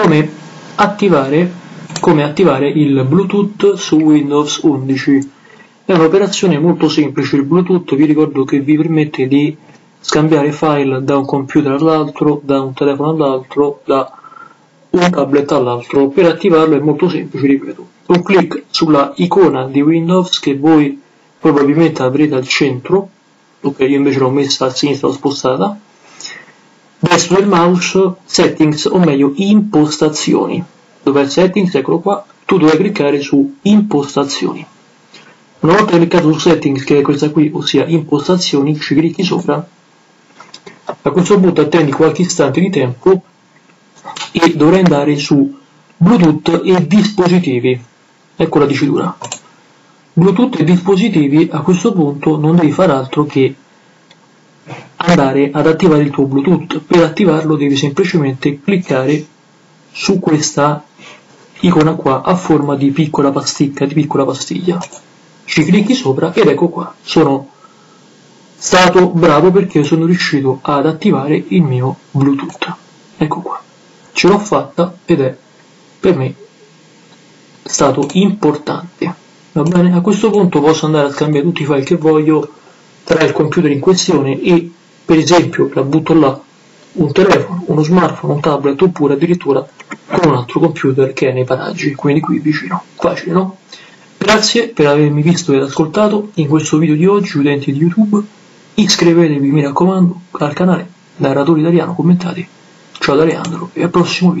come attivare, come attivare il Bluetooth su Windows 11. È un'operazione molto semplice, il Bluetooth vi ricordo che vi permette di scambiare file da un computer all'altro, da un telefono all'altro, da un tablet all'altro. Per attivarlo è molto semplice, ripeto. Un clic sulla icona di Windows che voi probabilmente avrete al centro, ok, io invece l'ho messa a sinistra, l'ho spostata, Verso del mouse settings o meglio impostazioni. Dov'è il settings? Eccolo qua. Tu dovrai cliccare su impostazioni. Una volta cliccato su settings, che è questa qui, ossia impostazioni, ci clicchi sopra. A questo punto attendi qualche istante di tempo e dovrai andare su Bluetooth e dispositivi. Ecco la dicitura. Bluetooth e dispositivi a questo punto non devi fare altro che andare ad attivare il tuo Bluetooth. Per attivarlo devi semplicemente cliccare su questa icona qua a forma di piccola pasticca, di piccola pastiglia. Ci clicchi sopra ed ecco qua, sono stato bravo perché sono riuscito ad attivare il mio Bluetooth. Ecco qua, ce l'ho fatta ed è per me stato importante. Va bene? A questo punto posso andare a scambiare tutti i file che voglio tra il computer in questione e per esempio la butto là un telefono, uno smartphone, un tablet oppure addirittura con un altro computer che è nei paraggi, quindi qui vicino. Facile, no? Grazie per avermi visto ed ascoltato in questo video di oggi, utenti di YouTube. Iscrivetevi, mi raccomando, al canale Narratore Italiano, commentate. Ciao da Leandro e al prossimo video.